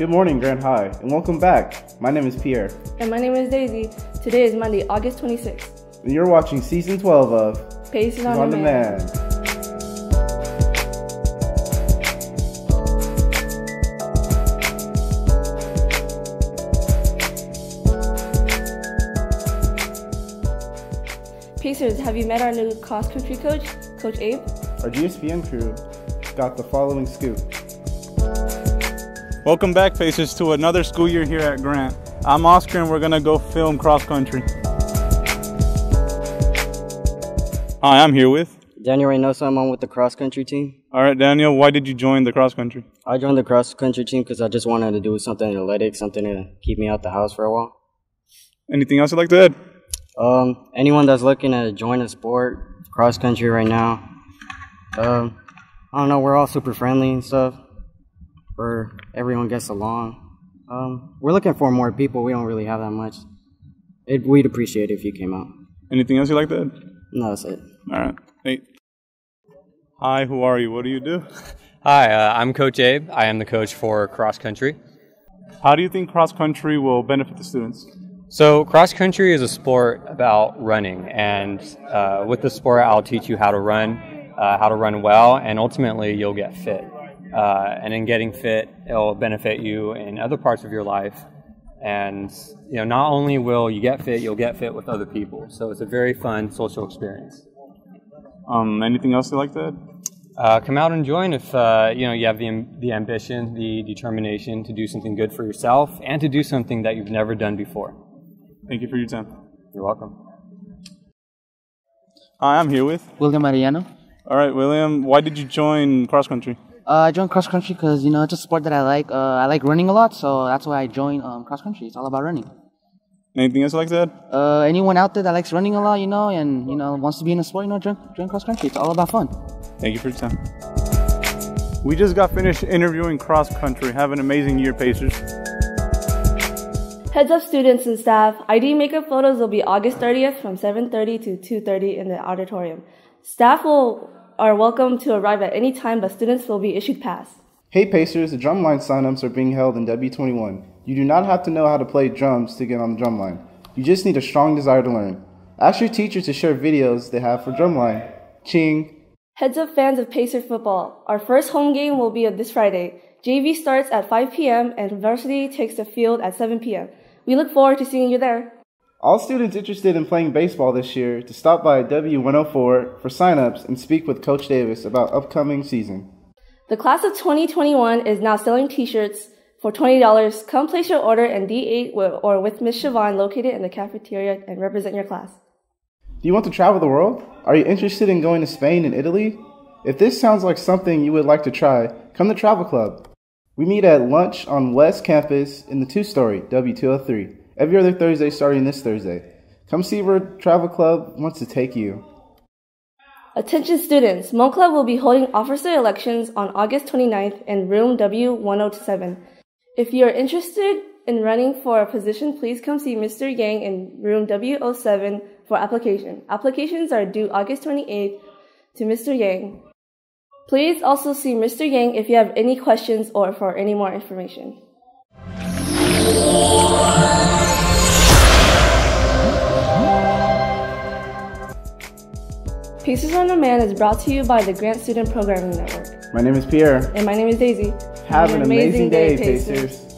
Good morning, Grant High, and welcome back. My name is Pierre, And my name is Daisy. Today is Monday, August 26th. and you're watching season 12 of Pacers on, On Demand. Demand. Pacers, have you met our new cross country coach, Coach Abe? Our GSPN crew got the following scoop. Welcome back, Pacers, to another school year here at Grant. I'm Oscar, and we're gonna go film cross country. Hi, I'm here with. Daniel Reynoso, I'm on with the cross country team. All right, Daniel, why did you join the cross country? I joined the cross country team because I just wanted to do something athletic, something to keep me out of the house for a while. Anything else you'd like to add? Um, anyone that's looking to join a sport, cross country right now, um, I don't know, we're all super friendly and stuff. Where everyone gets along. Um, we're looking for more people. We don't really have that much. It, we'd appreciate it if you came out. Anything else you'd like to add? No, that's it. All right. Hey. Hi, who are you? What do you do? Hi, uh, I'm Coach Abe. I am the coach for cross country. How do you think cross country will benefit the students? So, cross country is a sport about running, and uh, with the sport, I'll teach you how to run, uh, how to run well, and ultimately, you'll get fit. Uh, and in getting fit, it'll benefit you in other parts of your life. And you know, not only will you get fit, you'll get fit with other people. So it's a very fun social experience. Um, anything else you'd like to add? Uh, come out and join if uh, you know you have the the ambition, the determination to do something good for yourself and to do something that you've never done before. Thank you for your time. You're welcome. Hi, I'm here with. William Mariano. All right, William, why did you join cross country? Uh, I joined cross country because you know it's a sport that I like. Uh, I like running a lot, so that's why I joined um, cross country. It's all about running. Anything else you'd like that? Uh, anyone out there that likes running a lot, you know, and you know wants to be in a sport, you know, join, join cross country. It's all about fun. Thank you for your time. We just got finished interviewing cross country. Have an amazing year, Pacers. Heads up students and staff, ID makeup photos will be August 30th from 7.30 to 2.30 in the auditorium. Staff will are welcome to arrive at any time, but students will be issued pass. Hey Pacers, the drumline signups are being held in W21. You do not have to know how to play drums to get on the drumline. You just need a strong desire to learn. Ask your teacher to share videos they have for drumline. Ching. Heads up fans of Pacer football, our first home game will be this Friday. JV starts at 5 p.m. and varsity takes the field at 7 p.m. We look forward to seeing you there. All students interested in playing baseball this year to stop by W104 for signups and speak with Coach Davis about upcoming season. The class of 2021 is now selling t-shirts for $20. Come place your order in D8 or with Miss Siobhan located in the cafeteria and represent your class. Do you want to travel the world? Are you interested in going to Spain and Italy? If this sounds like something you would like to try, come to Travel Club. We meet at lunch on West Campus in the two story, W203, every other Thursday starting this Thursday. Come see where Travel Club wants to take you. Attention students, Mo Club will be holding officer elections on August 29th in room W107. If you are interested in running for a position, please come see Mr. Yang in room W07 for application. Applications are due August 28th to Mr. Yang. Please also see Mr. Yang if you have any questions or for any more information. Pacers on Demand is brought to you by the Grant Student Programming Network. My name is Pierre. And my name is Daisy. Have an amazing day, Pacers.